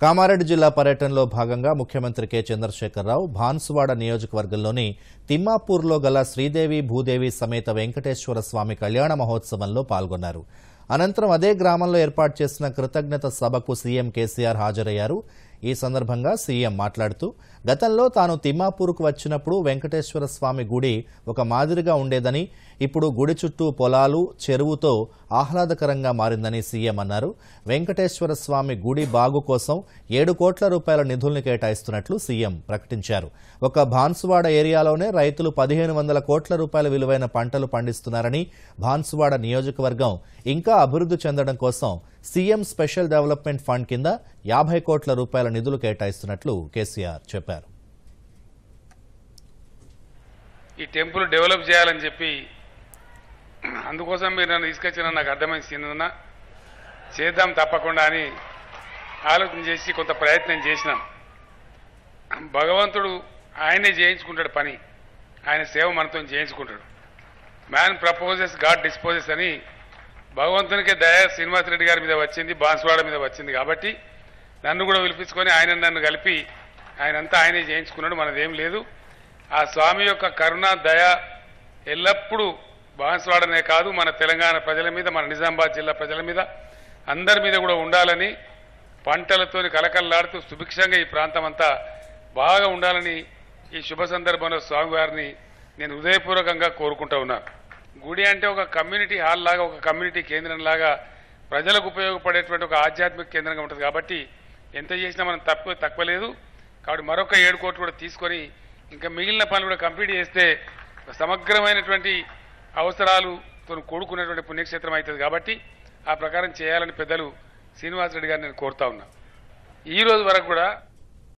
కామారెడ్డి జిల్లా పర్యటనలో భాగంగా ముఖ్యమంత్రి కె. చంద్రశేఖరరావు భాన్సువాడ నియోజకవర్గంలోని తిమ్మాపూర్లో గల శ్రీదేవి భూదేవి సమేత వెంకటేశ్వర స్వామి కళ్యాణ మహోత్సవంలో పాల్గొన్నారు. అనంతరం అదే గ్రామంలో ఏర్పాటు చేసిన కృతజ్ఞత సభకు సీఎం కేసీఆర్ హాజరయ్యారు. ఈ సందర్భంగా సీఎం మాట్లాడుతూ గతంలో తాను తిమ్మాపూర్కు వచ్చినప్పుడు వెంకటేశ్వర స్వామి గుడి ఒక మాదిరిగా ఉండేదని ఇప్పుడు గుడి చుట్టూ పొలాలు చెరువుతో ఆహ్లాదకరంగా మారిందని సీఎం అన్నారు. వెంకటేశ్వర స్వామి గుడి బాగు కోసం ఏడు కోట్ల రూపాయల నిధుల్ని కేటాయిస్తున్నట్లు సీఎం ప్రకటించారు. ఒక భాన్సువాడ ఏరియాలోనే రైతులు పదిహేను వందల కోట్ల రూపాయల విలువైన పంటలు పండిస్తున్నారని భాన్సువాడ నియోజకవర్గం ఇంకా అభివృద్ధి చెందడం కోసం సీఎం స్పెషల్ డెవలప్మెంట్ ఫండ్ కింద యాభై కోట్ల రూపాయల నిధులు కేటాయిస్తున్నట్లు కేసీఆర్ చెప్పారు. ఈ టెంపుల్ డెవలప్ చేయాలని చెప్పి అందుకోసం మీరు నన్ను తీసుకొచ్చిన నాకు అర్థమైంది సీనన్న చేద్దాం తప్పకుండా అని ఆలోచన చేసి కొంత ప్రయత్నం చేసినాం. భగవంతుడు ఆయనే చేయించుకుంటాడు పని. ఆయన సేవ మనతో చేయించుకుంటాడు. మ్యాన్ ప్రపోజెస్ గాడ్ డిస్పోజెస్ అని భగవంతునికే దయ శ్రీనివాస్ రెడ్డి గారి మీద వచ్చింది బాన్స్వాడ మీద వచ్చింది కాబట్టి నన్ను కూడా పిలిపించుకొని ఆయన నన్ను కలిపి ఆయనంతా ఆయనే చేయించుకున్నాడు మనదేం లేదు. ఆ స్వామి యొక్క కరుణ దయ ఎల్లప్పుడూ బాన్స్వాడనే కాదు మన తెలంగాణ ప్రజల మీద మన నిజామాబాద్ జిల్లా ప్రజల మీద. అందరి మీద కూడా ఉండాలని పంటలతోని కలకల్లాడుతూ సుభిక్షంగా ఈ ప్రాంతం అంతా బాగా ఉండాలని ఈ శుభ సందర్భంలో స్వామివారిని నేను హృదయపూర్వకంగా కోరుకుంటా ఉన్నాను గుడి అంటే ఒక కమ్యూనిటీ హాల్ లాగా ఒక కమ్యూనిటీ కేంద్రంలాగా ప్రజలకు ఉపయోగపడేటువంటి ఒక ఆధ్యాత్మిక కేంద్రంగా ఉంటుంది కాబట్టి ఎంత చేసినా మనం తక్కువ తక్కువ లేదు. కాబట్టి మరొక ఏడు కోట్లు కూడా తీసుకొని ఇంకా మిగిలిన పనులు కూడా కంప్లీట్ చేస్తే సమగ్రమైనటువంటి అవసరాలతో కూడుకున్నటువంటి పుణ్యక్షేత్రం అవుతుంది కాబట్టి ఆ ప్రకారం చేయాలని పెద్దలు శ్రీనివాసరెడ్డి గారిని నేను కోరుతా ఉన్నా. ఈ రోజు వరకు కూడా